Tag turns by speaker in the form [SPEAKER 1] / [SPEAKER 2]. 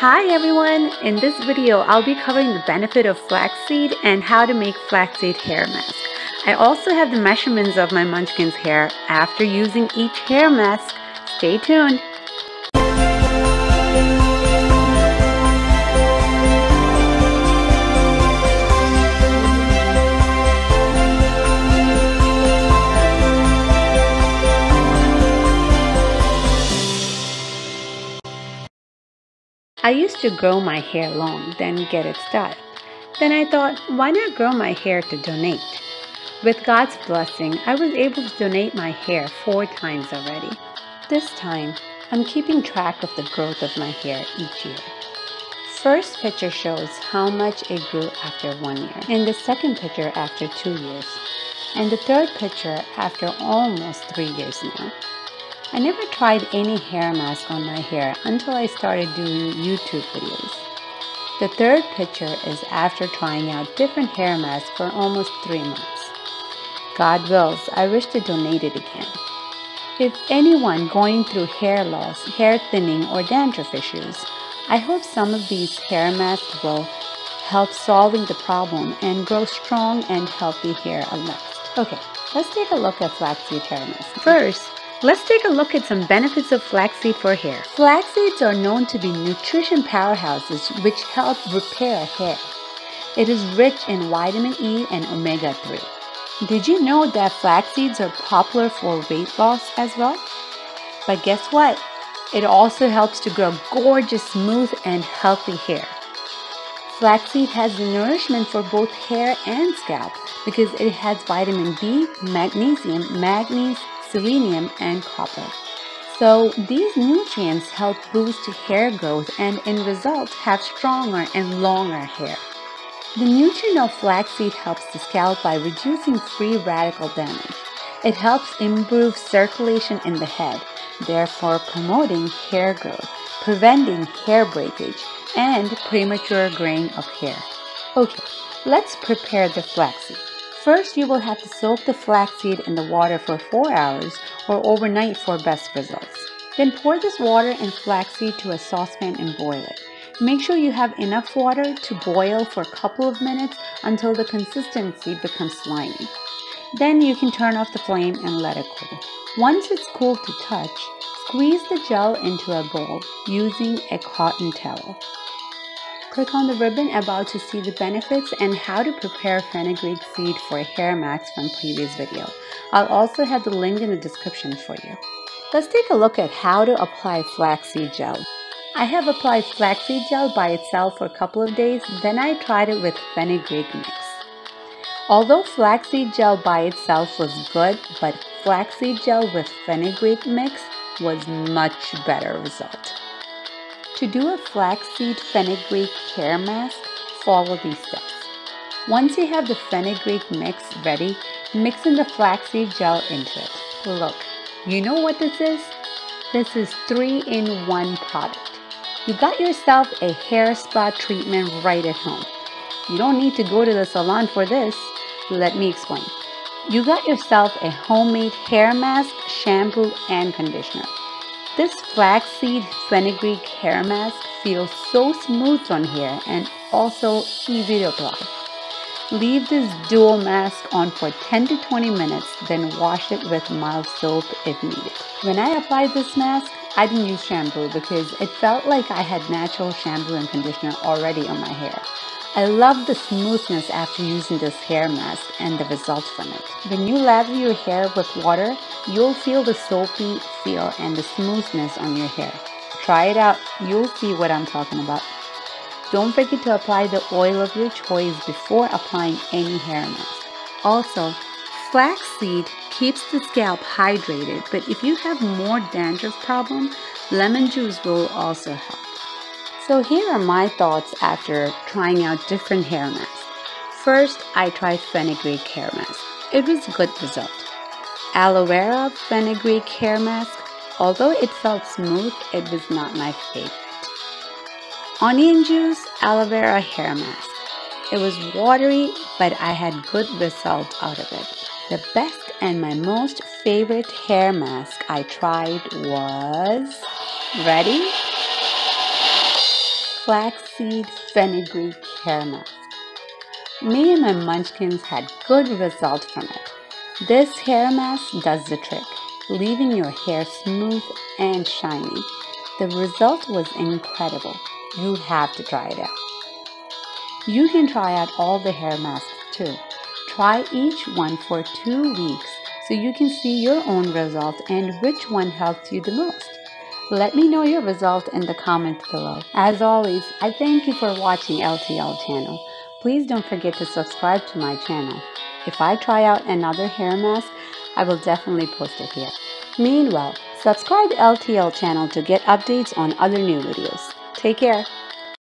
[SPEAKER 1] Hi everyone! In this video, I'll be covering the benefit of flaxseed and how to make flaxseed hair mask. I also have the measurements of my munchkin's hair after using each hair mask. Stay tuned! I used to grow my hair long, then get it styled. Then I thought, why not grow my hair to donate? With God's blessing, I was able to donate my hair four times already. This time, I'm keeping track of the growth of my hair each year. First picture shows how much it grew after one year, and the second picture after two years, and the third picture after almost three years now. I never tried any hair mask on my hair until I started doing YouTube videos. The third picture is after trying out different hair masks for almost three months. God wills, I wish to donate it again. If anyone going through hair loss, hair thinning, or dandruff issues, I hope some of these hair masks will help solving the problem and grow strong and healthy hair at last. Okay, let's take a look at flaxseed hair mask. First, Let's take a look at some benefits of flaxseed for hair. Flaxseeds are known to be nutrition powerhouses which help repair hair. It is rich in vitamin E and omega 3. Did you know that flaxseeds are popular for weight loss as well? But guess what? It also helps to grow gorgeous, smooth, and healthy hair. Flaxseed has the nourishment for both hair and scalp because it has vitamin B, magnesium, manganese, selenium, and copper. So these nutrients help boost hair growth and in result have stronger and longer hair. The nutrient of flaxseed helps the scalp by reducing free radical damage. It helps improve circulation in the head, therefore promoting hair growth, preventing hair breakage, and premature graying of hair. Okay, let's prepare the flaxseed. First, you will have to soak the flaxseed in the water for 4 hours or overnight for best results. Then pour this water and flaxseed to a saucepan and boil it. Make sure you have enough water to boil for a couple of minutes until the consistency becomes slimy. Then you can turn off the flame and let it cool. Once it's cool to touch, squeeze the gel into a bowl using a cotton towel. Click on the ribbon about to see the benefits and how to prepare fenugreek seed for hair mask from previous video. I'll also have the link in the description for you. Let's take a look at how to apply flaxseed gel. I have applied flaxseed gel by itself for a couple of days, then I tried it with fenugreek mix. Although flaxseed gel by itself was good, but flaxseed gel with fenugreek mix was much better result. To do a flaxseed fenugreek hair mask, follow these steps. Once you have the fenugreek mix ready, mix in the flaxseed gel into it. Look, you know what this is? This is 3-in-1 product. You got yourself a hair spa treatment right at home. You don't need to go to the salon for this. Let me explain. You got yourself a homemade hair mask, shampoo, and conditioner. This flaxseed fenugreek hair mask feels so smooth on hair and also easy to apply. Leave this dual mask on for 10 to 20 minutes, then wash it with mild soap if needed. When I applied this mask, I didn't use shampoo because it felt like I had natural shampoo and conditioner already on my hair. I love the smoothness after using this hair mask and the results from it. When you lather your hair with water, you'll feel the soapy feel and the smoothness on your hair. Try it out, you'll see what I'm talking about. Don't forget to apply the oil of your choice before applying any hair mask. Also, flaxseed keeps the scalp hydrated, but if you have more dandruff problem, lemon juice will also help. So here are my thoughts after trying out different hair masks. First, I tried fenugreek hair mask. It was a good result. Aloe vera fenugreek hair mask, although it felt smooth, it was not my favorite. Onion juice aloe vera hair mask. It was watery, but I had good result out of it. The best and my most favorite hair mask I tried was... Ready? Flaxseed Fenugreek Hair Mask. Me and my munchkins had good results from it. This hair mask does the trick, leaving your hair smooth and shiny. The result was incredible. You have to try it out. You can try out all the hair masks too. Try each one for two weeks so you can see your own result and which one helps you the most. Let me know your result in the comments below. As always, I thank you for watching LTL channel. Please don't forget to subscribe to my channel. If I try out another hair mask, I will definitely post it here. Meanwhile, subscribe LTL channel to get updates on other new videos. Take care.